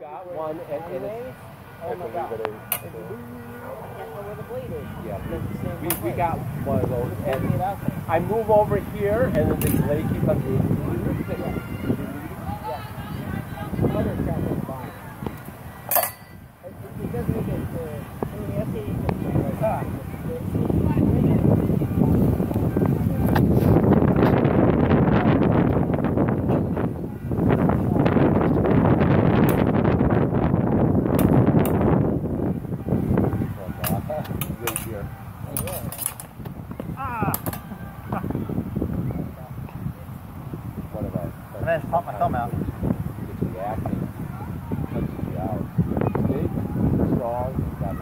got one, and, and it's, Oh my god. Everybody- where the blade is. yeah, It's the same we, we got one of those, and get out there. I move over here, and then the blade keeps on. Other crap is fine. It, it doesn't make it, uh, I mean, the FAA can like, ah. Right here. What I just pop my thumb out. It's reacting. Punches you out. Big, strong, got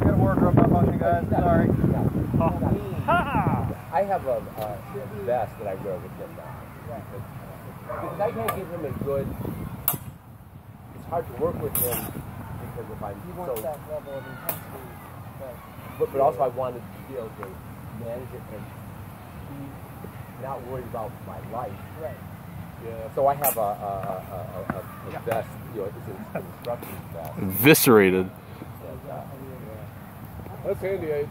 Got a wardrobe up on you guys. Sorry. I have a, vest that I wear with him now. Because, I can't give him a good. It's hard to work with him because if I'm so. that level of intensity. But But, but also I wanted to be able to manage it and be not worried about my life. right. Yeah. So I have a, a, a, a, a, a vest, you know, it's an instructor's vest. Eviscerated. And, uh, That's handy. I,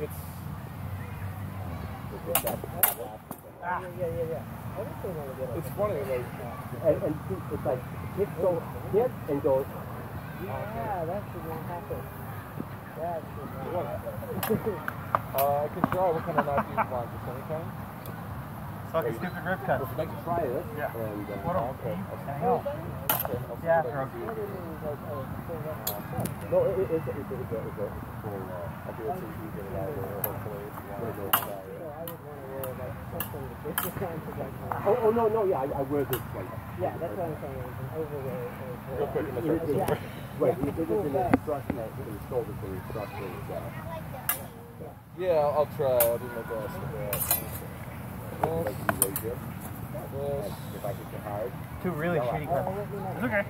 it's it's that- Yeah, yeah, yeah, yeah. I just don't want to get it's funny. Like and, and it's like hit so hit and goes. Yeah, that should not happen. That should not happen. uh, I can try. What kind of knot do you want? Just any kind? Suck a stupid rip cut. Well, like to try this. Yeah. And uh, What a Okay. Hang. Okay. Yeah, what I sure. can do. That is like, oh, pull that myself. no, it, it, it's a, it's a, it's a, it's a full. Uh, I'll do it so you can get it out of there. Hopefully, if you want to go try So it. I would want to wear like something to get this down to that kind of. oh, oh no no yeah I, I wear this like Yeah, that's what I'm saying. It's an overwear. or- Real quick, in the it, it, circle. it, right it, it is an instruction that in the shoulder for the instructors. Uh, Yeah, I'll, I'll try. I'll do my best with that. like you right here. This. If I hit you hard, Two really No, shitty cuts. let me know. It's okay.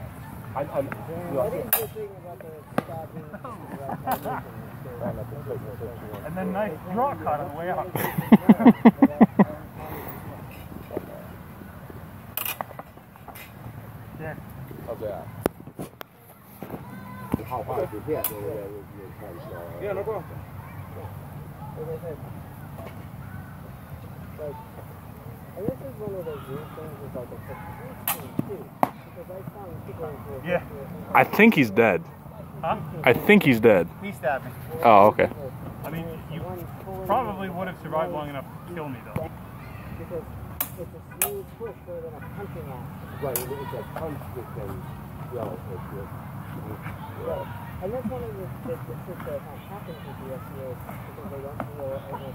I'm, I'm you know, What is the thing about the stopping? right vibration? Try not to put my picture in. And then nice draw cut on the way out. Yeah. How's that? how hard uh, Yeah, no problem. Like I said, like, and this is one of those weird things with like a thing too. Because I found people who Yeah. I think he's dead. Huh? I think he's dead. He stabbed me. Oh, okay. I mean, you probably would have survived long enough to kill me, though. Because it's a smooth push rather than a punching act. Right, it's a punch that can, you know, it's just, Right. And that's one of the, the, the tricks that kind of happens with the SEO because they don't feel as a.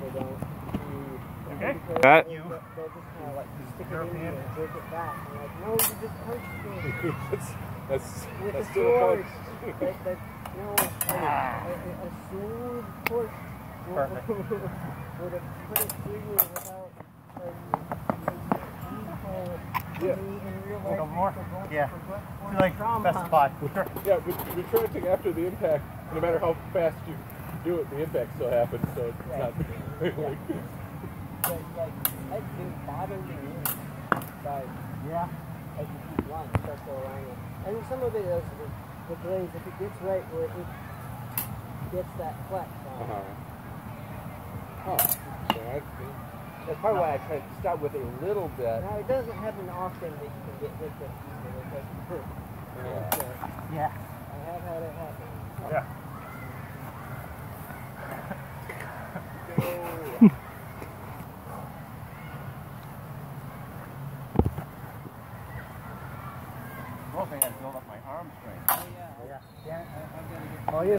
They don't do Okay. That- they'll, they'll they'll just kind of like stick it in you and jerk it back. And like, no, you just punched me that's that's with that's the still a punch. that, that, no, a, a, a smooth push Perfect. would have put it through you without painful Yeah. in Like a life. more? Yeah. for what- for You like trauma. specify. Yeah, retracting after the impact, no matter how fast you do it, the impact still happens. So it's Right. not. like, But like that me Yeah. as you keep running, you start to align it. And some of it is the, the glaze, if it gets right where it gets that flex on uh-huh. Huh. So I, that's part of why I try to start with a little bit. Now it doesn't happen often that you can get hit that easily, but Yeah. uh, Yeah. I have had it happen. Yeah. Mostly I build up my arm strength. Oh yeah. Oh, yeah.